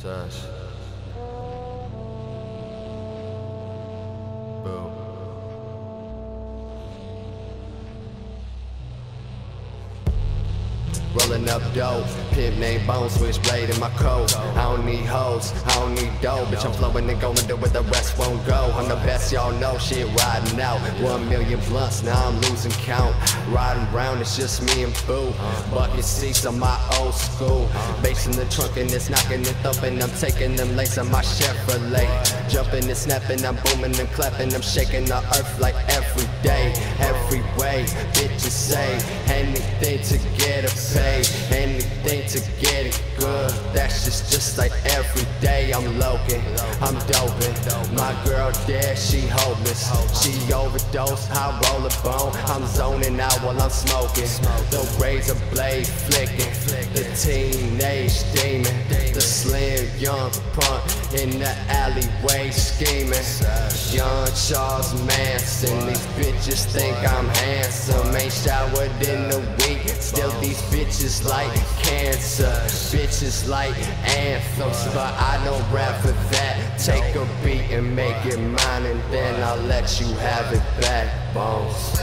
Such. Boo. Rolling up dope, pimp named Bone, switchblade in my coat. I don't need hoes, I don't need dough. Bitch, I'm flowing and going to where the rest won't go. I'm the best, y'all know, shit riding out. One million blunts, now I'm losing count. Riding round, it's just me and Boo. Bucket seats on my old school. Bass in the trunk and it's knocking and thumping. I'm taking them lace on my Chevrolet. Jumping and snapping, I'm booming and clapping. I'm shaking the earth like every day, every way. Bitches say anything to get a pay, anything to get it good. That's just just like every day. I'm loking, I'm doping. My girl dead, she hopeless. She overdosed, I roll a bone. I'm zoning out while I'm smoking. The razor blade flicking, the teenage demon, the slim young punk in the alleyway scheming. Young Charles Manson, these bitches think I'm handsome. Ain't showered in a week, still these bitches like cancer. Bitches like anthems, but I don't rap for that. Take a beat and make it mine, and then I'll let you have it back. Bones.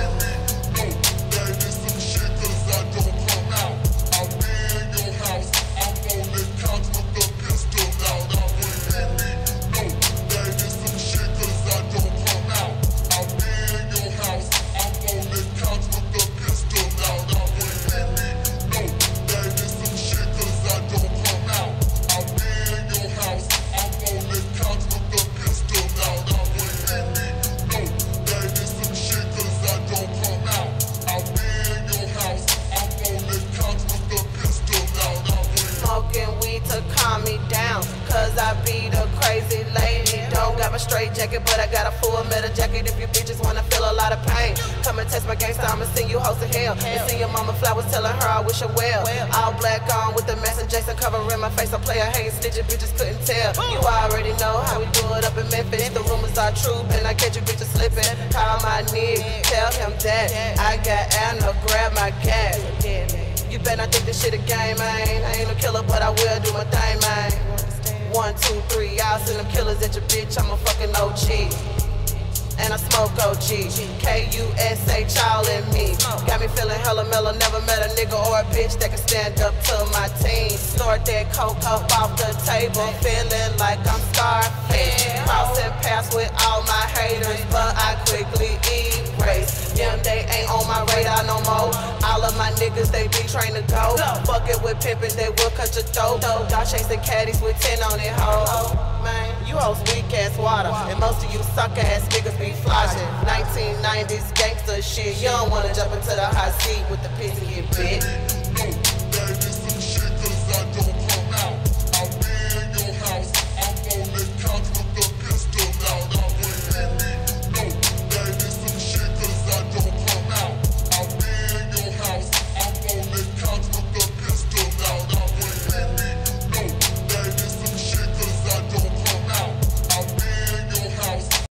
To calm me down. Cause I be the crazy lady. Don't got a straight jacket, but I got a full metal jacket. If you bitches wanna feel a lot of pain, come and test my gangsta, I'ma send you hoes to hell. And see your mama flowers telling her I wish her well. All black on with the and Jason covering my face. I play a hate stitching, bitches couldn't tell. You already know how we do it up in Memphis. The rumors are true, and I catch you bitches slipping. Call my nigga, tell him that I got Anna, grab my cat. You better think this shit a game, man. I ain't no killer, but I will do my thing, man. One, two, three, I'll send them killers at your bitch. I'm a fucking OG. And I smoke OG. K-U-S-H, all in me. Got me feeling hella mellow. Never met a nigga or a bitch that can stand up to my team. Snort that coke up off the table. Feeling like I'm Scarface. Crossing paths with all my haters, but I quickly erase. Them, they ain't on my radar no more. All of my niggas, they be trained to go. Fuck it with pimpin', they will cut your throat. Y'all chasing caddies with 10 on it, ho. Man, you hoes weak ass water. And most of you sucker ass niggas be flossing. 1990s gangster shit. You don't wanna jump into the hot seat with the pissy get bit.